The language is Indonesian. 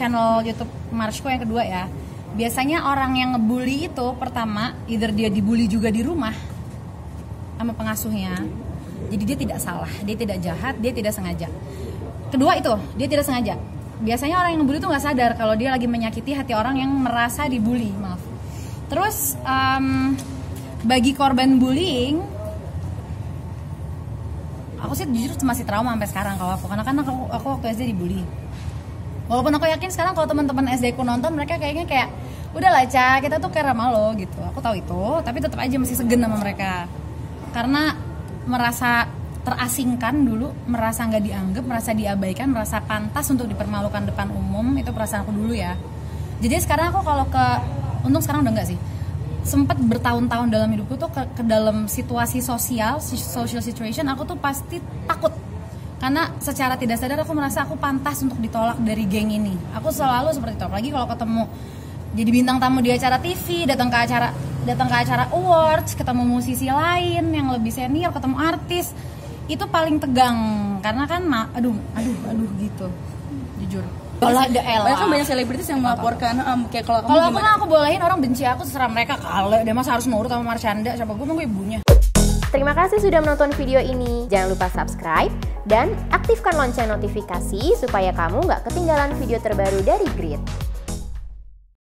channel YouTube Marshko yang kedua ya. Biasanya orang yang ngebully itu pertama either dia dibully juga di rumah sama pengasuhnya. Jadi dia tidak salah dia tidak jahat dia tidak sengaja. Kedua itu dia tidak sengaja. Biasanya orang yang ngebully itu nggak sadar kalau dia lagi menyakiti hati orang yang merasa dibully maaf. Terus um, bagi korban bullying aku sih jujur masih trauma sampai sekarang kalau aku. Karena kan aku, aku waktu SD dibully walaupun aku yakin sekarang kalau teman-teman SD aku nonton mereka kayaknya kayak udah lah Ca, kita tuh care sama lo gitu. Aku tahu itu tapi tetap aja masih segen sama mereka. Karena merasa terasingkan dulu merasa nggak dianggap merasa diabaikan merasa pantas untuk dipermalukan depan umum itu perasaan aku dulu ya. Jadi sekarang aku kalau ke untung sekarang udah nggak sih sempat bertahun-tahun dalam hidupku tuh ke, ke dalam situasi sosial social situation aku tuh pasti takut karena secara tidak sadar aku merasa aku pantas untuk ditolak dari geng ini. Aku selalu seperti itu apalagi kalau ketemu jadi bintang tamu di acara TV datang ke acara datang ke acara awards ketemu musisi lain yang lebih senior ketemu artis itu paling tegang. Karena kan aduh aduh aduh gitu. Jujur. Kalau ada Ella kan banyak selebritis yang melaporkan um, kayak kalau kalau aku mah aku bolehin orang benci aku terserah mereka kalau dia masa harus nurut sama Marshanda siapa gue nunggu ibunya. Terima kasih sudah menonton video ini. Jangan lupa subscribe dan aktifkan lonceng notifikasi supaya kamu nggak ketinggalan video terbaru dari Grid.